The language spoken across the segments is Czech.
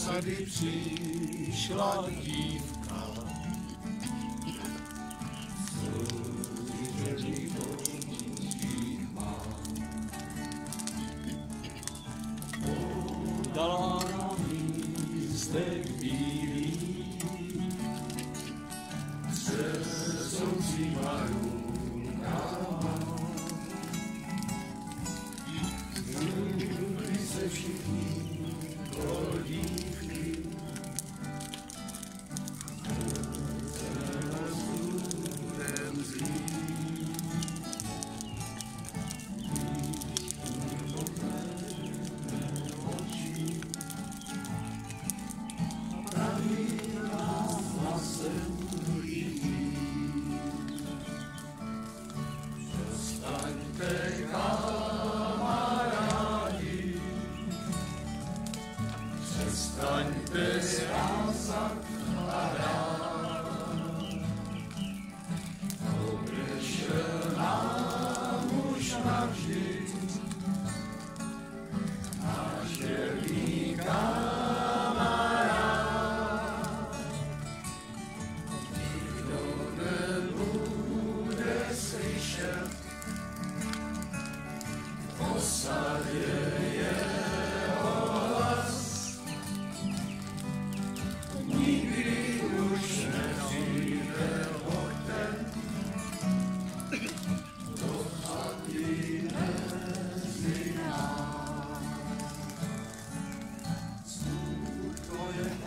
tady přišla dívka. Služební očí má. Podala na místek bílý,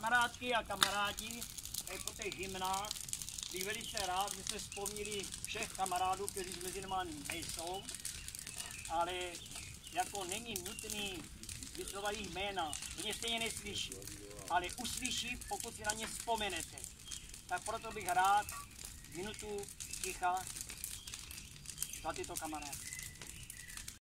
Kamarádky a kamarádi, tady po těch hymnách bych velice rád, že se vzpomněli všech kamarádů, kteří mezi námi nejsou, ale jako není nutný vyslovovat jejich jména, mě stejně neslyší, ale uslyší, pokud si na ně vzpomenete. Tak proto bych rád minutu ticha za tyto kamarády.